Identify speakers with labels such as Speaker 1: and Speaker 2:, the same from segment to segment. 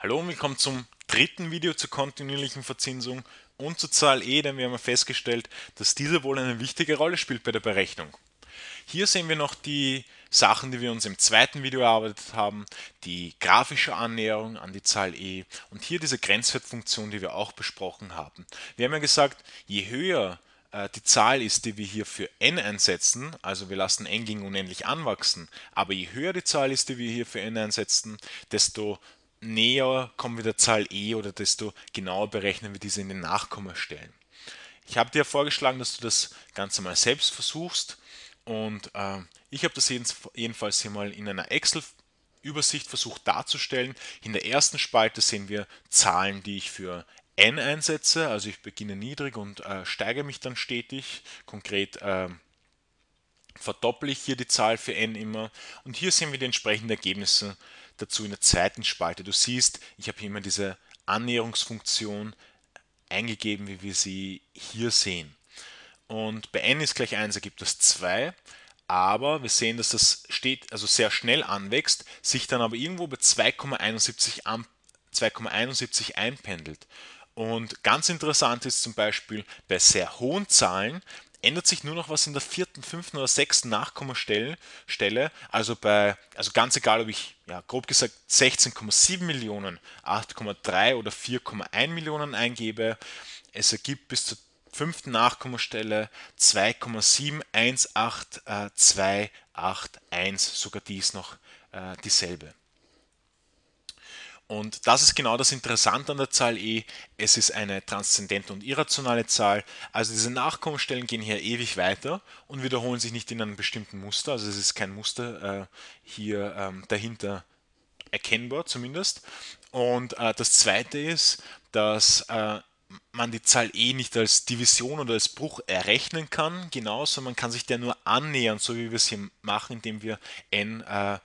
Speaker 1: Hallo und willkommen zum dritten Video zur kontinuierlichen Verzinsung und zur Zahl e, denn wir haben festgestellt, dass diese wohl eine wichtige Rolle spielt bei der Berechnung. Hier sehen wir noch die Sachen, die wir uns im zweiten Video erarbeitet haben, die grafische Annäherung an die Zahl e und hier diese Grenzwertfunktion, die wir auch besprochen haben. Wir haben ja gesagt, je höher äh, die Zahl ist, die wir hier für n einsetzen, also wir lassen n gegen unendlich anwachsen, aber je höher die Zahl ist, die wir hier für n einsetzen, desto näher kommen wir der Zahl e oder desto genauer berechnen wir diese in den Nachkommastellen. Ich habe dir vorgeschlagen, dass du das Ganze mal selbst versuchst und äh, ich habe das jedenfalls hier mal in einer Excel-Übersicht versucht darzustellen. In der ersten Spalte sehen wir Zahlen, die ich für n einsetze, also ich beginne niedrig und äh, steigere mich dann stetig. Konkret äh, verdopple ich hier die Zahl für n immer und hier sehen wir die entsprechenden Ergebnisse dazu in der zweiten Spalte. Du siehst, ich habe hier immer diese Annäherungsfunktion eingegeben, wie wir sie hier sehen. Und bei n ist gleich 1 ergibt das 2, aber wir sehen, dass das steht, also sehr schnell anwächst, sich dann aber irgendwo bei 2,71 einpendelt. Und ganz interessant ist zum Beispiel bei sehr hohen Zahlen, ändert sich nur noch was in der vierten, fünften oder sechsten Nachkommastelle. Also bei, also ganz egal, ob ich ja, grob gesagt 16,7 Millionen, 8,3 oder 4,1 Millionen eingebe, es ergibt bis zur fünften Nachkommastelle 2,718281, sogar die ist noch äh, dieselbe. Und das ist genau das Interessante an der Zahl e. Es ist eine transzendente und irrationale Zahl. Also diese Nachkommastellen gehen hier ewig weiter und wiederholen sich nicht in einem bestimmten Muster. Also es ist kein Muster äh, hier ähm, dahinter erkennbar zumindest. Und äh, das zweite ist, dass äh, man die Zahl e nicht als Division oder als Bruch errechnen kann, genauso man kann sich der nur annähern, so wie wir es hier machen, indem wir n äh,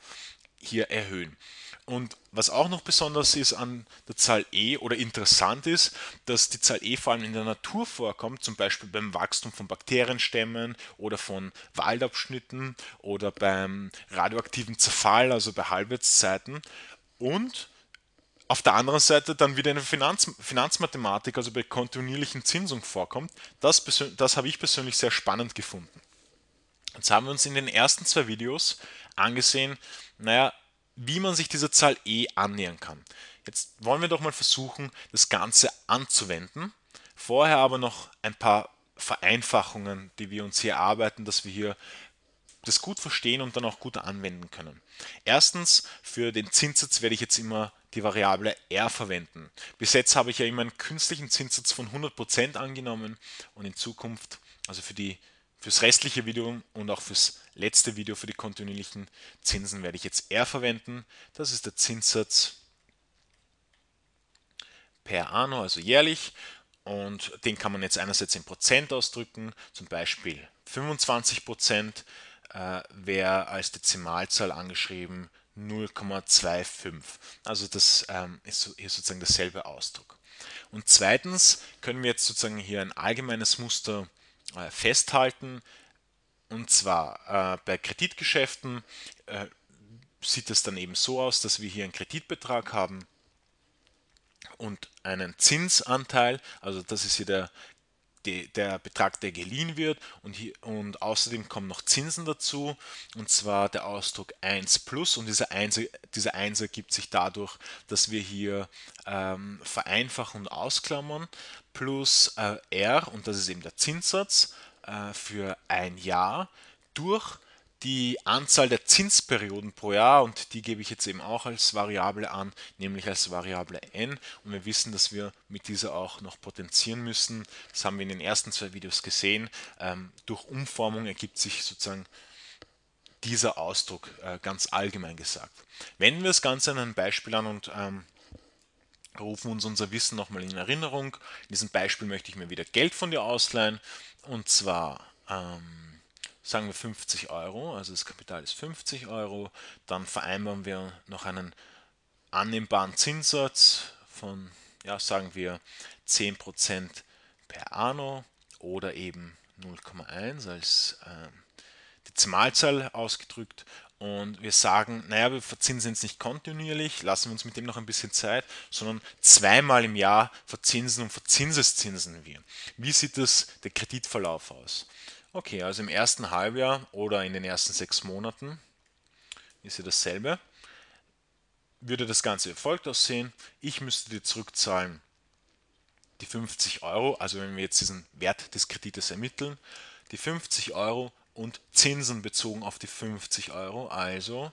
Speaker 1: hier erhöhen. Und was auch noch besonders ist an der Zahl e oder interessant ist, dass die Zahl e vor allem in der Natur vorkommt, zum Beispiel beim Wachstum von Bakterienstämmen oder von Waldabschnitten oder beim radioaktiven Zerfall, also bei Halbwertszeiten. Und auf der anderen Seite dann wieder in der Finanz Finanzmathematik, also bei kontinuierlichen Zinsung vorkommt. Das, das habe ich persönlich sehr spannend gefunden. Jetzt haben wir uns in den ersten zwei Videos angesehen, naja, wie man sich dieser Zahl e annähern kann. Jetzt wollen wir doch mal versuchen, das Ganze anzuwenden. Vorher aber noch ein paar Vereinfachungen, die wir uns hier erarbeiten, dass wir hier das gut verstehen und dann auch gut anwenden können. Erstens, für den Zinssatz werde ich jetzt immer die Variable r verwenden. Bis jetzt habe ich ja immer einen künstlichen Zinssatz von 100% angenommen und in Zukunft, also für die Fürs restliche Video und auch fürs letzte Video für die kontinuierlichen Zinsen werde ich jetzt R verwenden. Das ist der Zinssatz per anno, also jährlich. Und den kann man jetzt einerseits in Prozent ausdrücken, zum Beispiel 25 Prozent äh, wäre als Dezimalzahl angeschrieben 0,25. Also das ähm, ist hier sozusagen derselbe Ausdruck. Und zweitens können wir jetzt sozusagen hier ein allgemeines Muster festhalten. Und zwar äh, bei Kreditgeschäften äh, sieht es dann eben so aus, dass wir hier einen Kreditbetrag haben und einen Zinsanteil, also das ist hier der, der Betrag, der geliehen wird. Und, hier, und außerdem kommen noch Zinsen dazu. Und zwar der Ausdruck 1 plus. Und dieser 1, dieser 1 ergibt sich dadurch, dass wir hier ähm, vereinfachen und ausklammern. Plus äh, R. Und das ist eben der Zinssatz äh, für ein Jahr durch die Anzahl der Zinsperioden pro Jahr und die gebe ich jetzt eben auch als Variable an, nämlich als Variable n und wir wissen, dass wir mit dieser auch noch potenzieren müssen. Das haben wir in den ersten zwei Videos gesehen. Ähm, durch Umformung ergibt sich sozusagen dieser Ausdruck äh, ganz allgemein gesagt. Wenden wir das Ganze an ein Beispiel an und ähm, rufen uns unser Wissen nochmal in Erinnerung. In diesem Beispiel möchte ich mir wieder Geld von dir ausleihen und zwar ähm, sagen wir 50 Euro, also das Kapital ist 50 Euro, dann vereinbaren wir noch einen annehmbaren Zinssatz von, ja, sagen wir 10% per anno oder eben 0,1 als äh, Dezimalzahl ausgedrückt und wir sagen, naja, wir verzinsen jetzt nicht kontinuierlich, lassen wir uns mit dem noch ein bisschen Zeit, sondern zweimal im Jahr verzinsen und verzinseszinsen wir. Wie sieht das der Kreditverlauf aus? Okay, also im ersten Halbjahr oder in den ersten sechs Monaten ist ja dasselbe. Würde das Ganze wie folgt aussehen. Ich müsste dir zurückzahlen die 50 Euro, also wenn wir jetzt diesen Wert des Kredites ermitteln, die 50 Euro und Zinsen bezogen auf die 50 Euro, also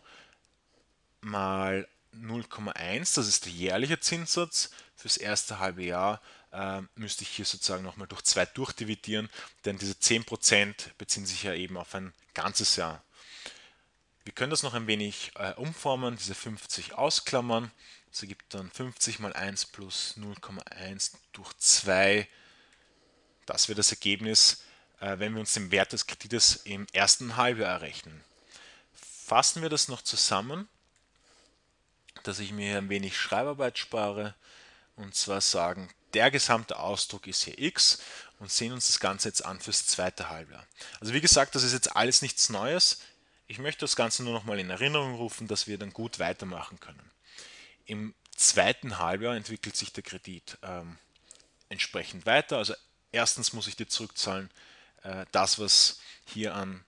Speaker 1: mal 0,1, das ist der jährliche Zinssatz fürs erste halbe Jahr, äh, müsste ich hier sozusagen nochmal durch 2 durchdividieren, denn diese 10% beziehen sich ja eben auf ein ganzes Jahr. Wir können das noch ein wenig äh, umformen, diese 50 ausklammern, das ergibt dann 50 mal 1 plus 0,1 durch 2, das wäre das Ergebnis äh, wenn wir uns den Wert des Kredites im ersten Halbjahr errechnen. Fassen wir das noch zusammen, dass ich mir ein wenig Schreibarbeit spare und zwar sagen, der gesamte Ausdruck ist hier x und sehen uns das Ganze jetzt an fürs zweite Halbjahr. Also wie gesagt, das ist jetzt alles nichts Neues. Ich möchte das Ganze nur noch mal in Erinnerung rufen, dass wir dann gut weitermachen können. Im zweiten Halbjahr entwickelt sich der Kredit ähm, entsprechend weiter. Also erstens muss ich dir zurückzahlen äh, das, was hier an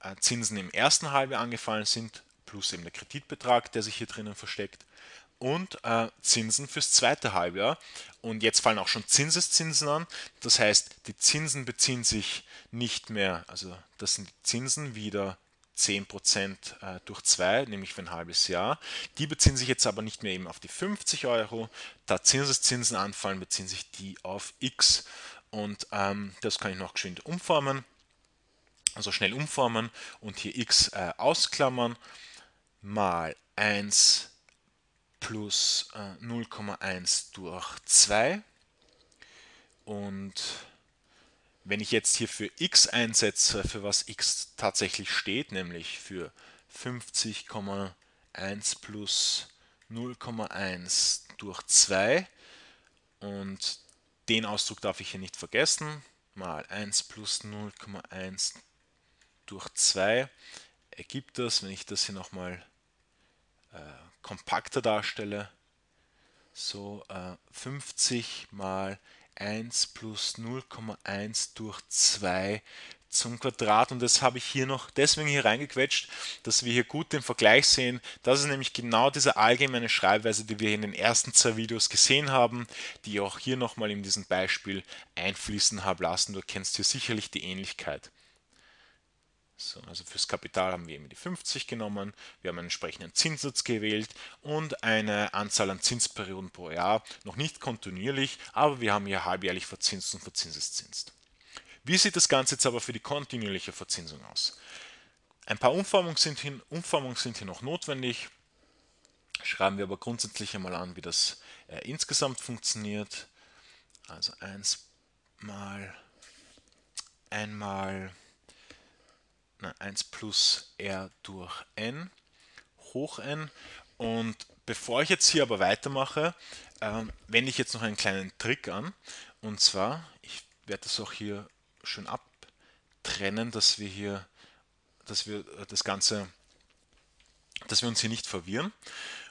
Speaker 1: äh, Zinsen im ersten Halbjahr angefallen sind, plus eben der Kreditbetrag, der sich hier drinnen versteckt und äh, Zinsen fürs zweite Halbjahr. Und jetzt fallen auch schon Zinseszinsen an. Das heißt, die Zinsen beziehen sich nicht mehr, also das sind die Zinsen wieder 10% äh, durch 2, nämlich für ein halbes Jahr. Die beziehen sich jetzt aber nicht mehr eben auf die 50 Euro. Da Zinseszinsen anfallen, beziehen sich die auf x. Und ähm, das kann ich noch geschwind umformen. Also schnell umformen und hier x äh, ausklammern mal 1 plus äh, 0,1 durch 2. Und wenn ich jetzt hier für x einsetze, für was x tatsächlich steht, nämlich für 50,1 plus 0,1 durch 2 und den Ausdruck darf ich hier nicht vergessen. Mal 1 plus 0,1 durch 2 ergibt das, wenn ich das hier nochmal äh, kompakter darstelle, so äh, 50 mal 1 plus 0,1 durch 2 zum Quadrat und das habe ich hier noch deswegen hier reingequetscht, dass wir hier gut den Vergleich sehen. Das ist nämlich genau diese allgemeine Schreibweise, die wir in den ersten zwei Videos gesehen haben, die ich auch hier nochmal in diesem Beispiel einfließen habe lassen. Du erkennst hier sicherlich die Ähnlichkeit. So, also fürs Kapital haben wir eben die 50 genommen, wir haben einen entsprechenden Zinssatz gewählt und eine Anzahl an Zinsperioden pro Jahr, noch nicht kontinuierlich, aber wir haben hier halbjährlich verzinst und verzinseszinst. Wie sieht das Ganze jetzt aber für die kontinuierliche Verzinsung aus? Ein paar Umformungen sind, hier, Umformungen sind hier noch notwendig. Schreiben wir aber grundsätzlich einmal an, wie das äh, insgesamt funktioniert. Also 1 mal einmal na, 1 plus r durch n hoch n. Und bevor ich jetzt hier aber weitermache, äh, wende ich jetzt noch einen kleinen Trick an. Und zwar, ich werde das auch hier schön abtrennen, dass wir hier, dass wir das Ganze, dass wir uns hier nicht verwirren.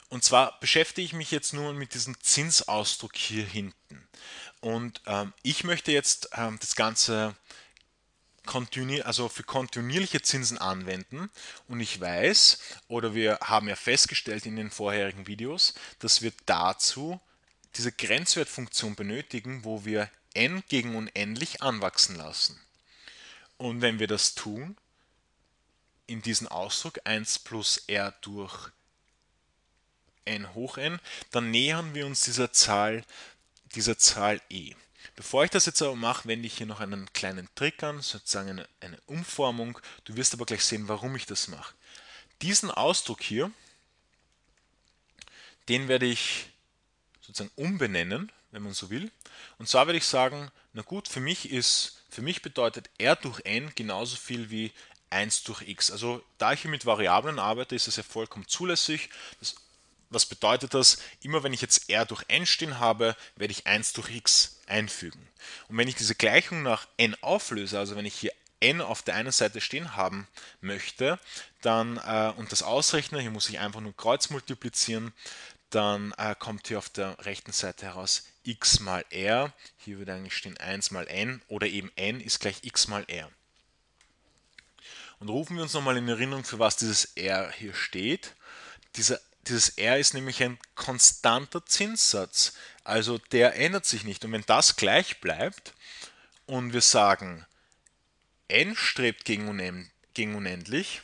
Speaker 1: Und zwar beschäftige ich mich jetzt nur mit diesem Zinsausdruck hier hinten. Und ähm, ich möchte jetzt ähm, das Ganze also für kontinuierliche Zinsen anwenden und ich weiß oder wir haben ja festgestellt in den vorherigen Videos, dass wir dazu diese Grenzwertfunktion benötigen, wo wir n gegen unendlich anwachsen lassen. Und wenn wir das tun, in diesem Ausdruck 1 plus r durch n hoch n, dann nähern wir uns dieser Zahl, dieser Zahl e. Bevor ich das jetzt aber mache, wende ich hier noch einen kleinen Trick an, sozusagen eine, eine Umformung. Du wirst aber gleich sehen, warum ich das mache. Diesen Ausdruck hier, den werde ich sozusagen umbenennen wenn man so will. Und zwar würde ich sagen, na gut, für mich ist, für mich bedeutet r durch n genauso viel wie 1 durch x. Also da ich hier mit Variablen arbeite, ist es ja vollkommen zulässig. Das, was bedeutet das? Immer wenn ich jetzt r durch n stehen habe, werde ich 1 durch x einfügen. Und wenn ich diese Gleichung nach n auflöse, also wenn ich hier n auf der einen Seite stehen haben möchte, dann äh, und das ausrechne, hier muss ich einfach nur Kreuz multiplizieren, dann äh, kommt hier auf der rechten Seite heraus x mal r, hier würde eigentlich stehen 1 mal n oder eben n ist gleich x mal r. Und rufen wir uns nochmal in Erinnerung, für was dieses r hier steht. Dieser, dieses r ist nämlich ein konstanter Zinssatz, also der ändert sich nicht. Und wenn das gleich bleibt und wir sagen, n strebt gegen, unendlich,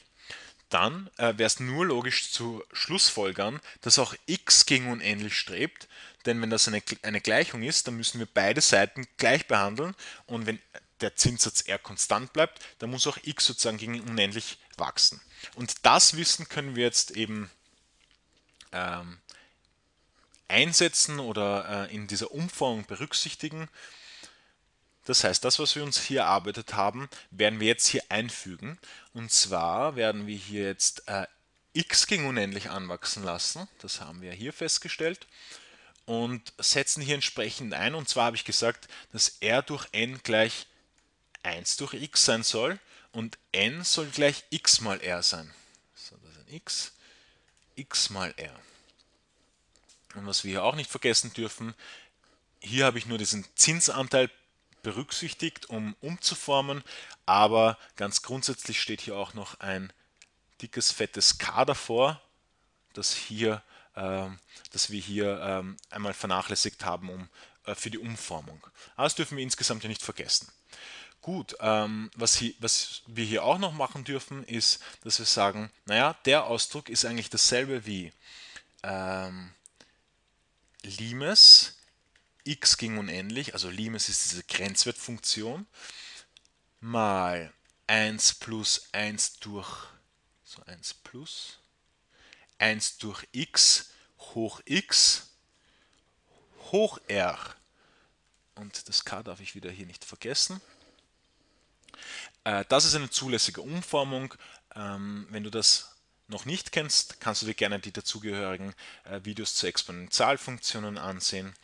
Speaker 1: dann äh, wäre es nur logisch zu schlussfolgern, dass auch x gegen unendlich strebt, denn wenn das eine, eine Gleichung ist, dann müssen wir beide Seiten gleich behandeln und wenn der Zinssatz r konstant bleibt, dann muss auch x sozusagen gegen unendlich wachsen. Und das Wissen können wir jetzt eben ähm, einsetzen oder äh, in dieser Umformung berücksichtigen. Das heißt, das, was wir uns hier erarbeitet haben, werden wir jetzt hier einfügen. Und zwar werden wir hier jetzt äh, x gegen unendlich anwachsen lassen. Das haben wir hier festgestellt. Und setzen hier entsprechend ein. Und zwar habe ich gesagt, dass r durch n gleich 1 durch x sein soll. Und n soll gleich x mal r sein. So, das ist ein x, x mal r. Und was wir hier auch nicht vergessen dürfen, hier habe ich nur diesen Zinsanteil berücksichtigt, um umzuformen, aber ganz grundsätzlich steht hier auch noch ein dickes, fettes K davor, das, hier, äh, das wir hier äh, einmal vernachlässigt haben um, äh, für die Umformung. Aber das dürfen wir insgesamt ja nicht vergessen. Gut, ähm, was, hier, was, wir hier auch noch machen dürfen, ist, dass wir sagen, naja, der Ausdruck ist eigentlich dasselbe wie ähm, Limes x ging unendlich, also Limes ist diese Grenzwertfunktion, mal 1 plus 1 durch, so 1 plus, 1 durch x hoch x hoch r. Und das k darf ich wieder hier nicht vergessen. Äh, das ist eine zulässige Umformung. Ähm, wenn du das noch nicht kennst, kannst du dir gerne die dazugehörigen äh, Videos zu Exponentialfunktionen ansehen.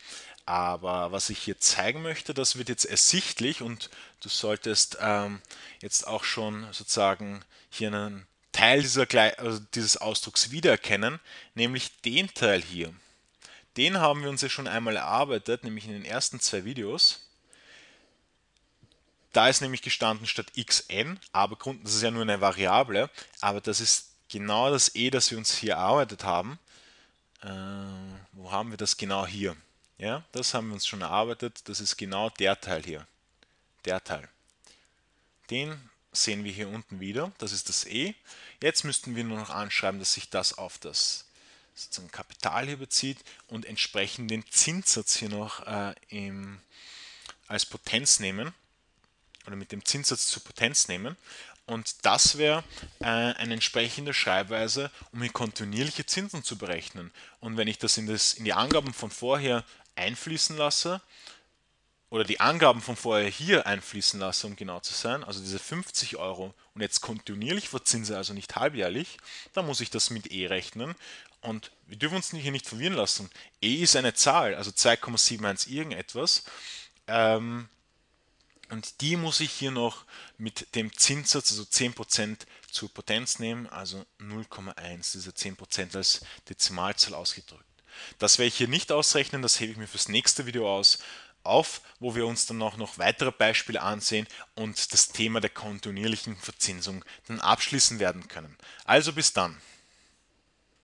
Speaker 1: Aber was ich hier zeigen möchte, das wird jetzt ersichtlich und du solltest ähm, jetzt auch schon sozusagen hier einen Teil dieser, also dieses Ausdrucks wiedererkennen, nämlich den Teil hier. Den haben wir uns ja schon einmal erarbeitet, nämlich in den ersten zwei Videos. Da ist nämlich gestanden statt xn, aber das ist ja nur eine Variable, aber das ist genau das e, das wir uns hier erarbeitet haben. Äh, wo haben wir das genau hier? Ja, das haben wir uns schon erarbeitet. Das ist genau der Teil hier. Der Teil. Den sehen wir hier unten wieder. Das ist das E. Jetzt müssten wir nur noch anschreiben, dass sich das auf das sozusagen Kapital hier bezieht und entsprechend den Zinssatz hier noch äh, im, als Potenz nehmen oder mit dem Zinssatz zur Potenz nehmen. Und das wäre äh, eine entsprechende Schreibweise, um hier kontinuierliche Zinsen zu berechnen. Und wenn ich das in, das in die Angaben von vorher einfließen lasse oder die Angaben von vorher hier einfließen lasse, um genau zu sein, also diese 50 Euro und jetzt kontinuierlich verzinse, also nicht halbjährlich, dann muss ich das mit E rechnen und wir dürfen uns hier nicht verwirren lassen. E ist eine Zahl, also 2,71 irgendetwas. Ähm, und die muss ich hier noch mit dem Zinssatz, also 10% zur Potenz nehmen, also 0,1, diese 10% als Dezimalzahl ausgedrückt. Das werde ich hier nicht ausrechnen, das hebe ich mir fürs nächste Video aus auf, wo wir uns dann auch noch weitere Beispiele ansehen und das Thema der kontinuierlichen Verzinsung dann abschließen werden können. Also bis dann.